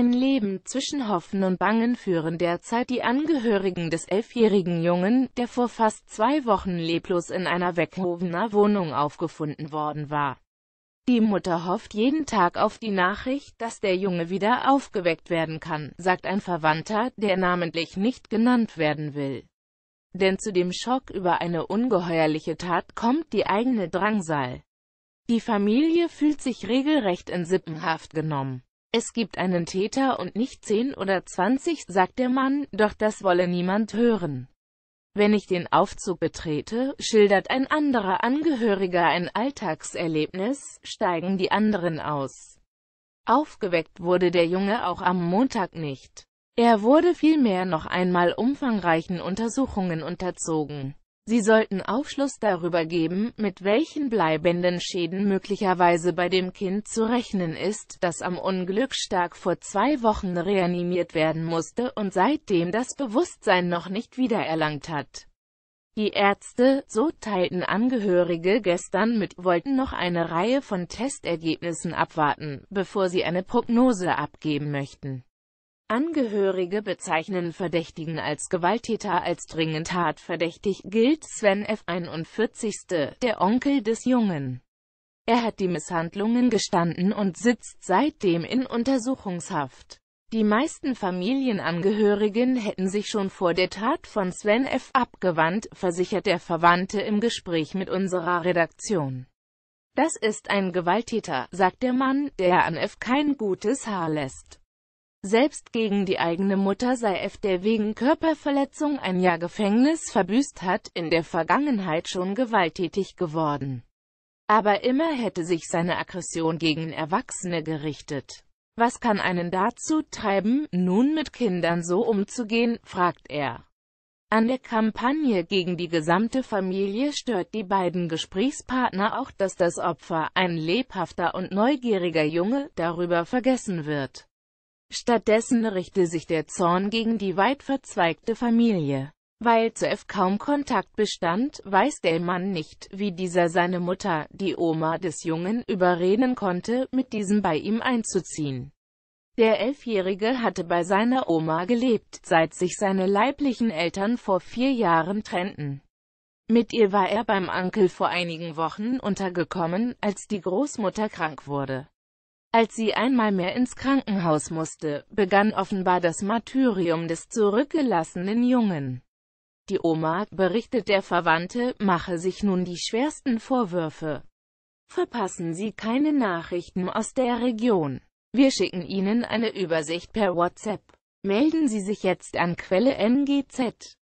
ein Leben zwischen Hoffen und Bangen führen derzeit die Angehörigen des elfjährigen Jungen, der vor fast zwei Wochen leblos in einer Weckhovener Wohnung aufgefunden worden war. Die Mutter hofft jeden Tag auf die Nachricht, dass der Junge wieder aufgeweckt werden kann, sagt ein Verwandter, der namentlich nicht genannt werden will. Denn zu dem Schock über eine ungeheuerliche Tat kommt die eigene Drangsal. Die Familie fühlt sich regelrecht in Sippenhaft genommen. Es gibt einen Täter und nicht zehn oder zwanzig, sagt der Mann, doch das wolle niemand hören. Wenn ich den Aufzug betrete, schildert ein anderer Angehöriger ein Alltagserlebnis, steigen die anderen aus. Aufgeweckt wurde der Junge auch am Montag nicht. Er wurde vielmehr noch einmal umfangreichen Untersuchungen unterzogen. Sie sollten Aufschluss darüber geben, mit welchen bleibenden Schäden möglicherweise bei dem Kind zu rechnen ist, das am Unglückstag vor zwei Wochen reanimiert werden musste und seitdem das Bewusstsein noch nicht wiedererlangt hat. Die Ärzte, so teilten Angehörige gestern mit, wollten noch eine Reihe von Testergebnissen abwarten, bevor sie eine Prognose abgeben möchten. Angehörige bezeichnen Verdächtigen als Gewalttäter als dringend tatverdächtig, gilt Sven F. 41., der Onkel des Jungen. Er hat die Misshandlungen gestanden und sitzt seitdem in Untersuchungshaft. Die meisten Familienangehörigen hätten sich schon vor der Tat von Sven F. abgewandt, versichert der Verwandte im Gespräch mit unserer Redaktion. Das ist ein Gewalttäter, sagt der Mann, der an F. kein gutes Haar lässt. Selbst gegen die eigene Mutter sei F., der wegen Körperverletzung ein Jahr Gefängnis verbüßt hat, in der Vergangenheit schon gewalttätig geworden. Aber immer hätte sich seine Aggression gegen Erwachsene gerichtet. Was kann einen dazu treiben, nun mit Kindern so umzugehen, fragt er. An der Kampagne gegen die gesamte Familie stört die beiden Gesprächspartner auch, dass das Opfer, ein lebhafter und neugieriger Junge, darüber vergessen wird. Stattdessen richte sich der Zorn gegen die weit verzweigte Familie. Weil zu F kaum Kontakt bestand, weiß der Mann nicht, wie dieser seine Mutter, die Oma des Jungen, überreden konnte, mit diesem bei ihm einzuziehen. Der Elfjährige hatte bei seiner Oma gelebt, seit sich seine leiblichen Eltern vor vier Jahren trennten. Mit ihr war er beim Onkel vor einigen Wochen untergekommen, als die Großmutter krank wurde. Als sie einmal mehr ins Krankenhaus musste, begann offenbar das Martyrium des zurückgelassenen Jungen. Die Oma, berichtet der Verwandte, mache sich nun die schwersten Vorwürfe. Verpassen Sie keine Nachrichten aus der Region. Wir schicken Ihnen eine Übersicht per WhatsApp. Melden Sie sich jetzt an Quelle NGZ.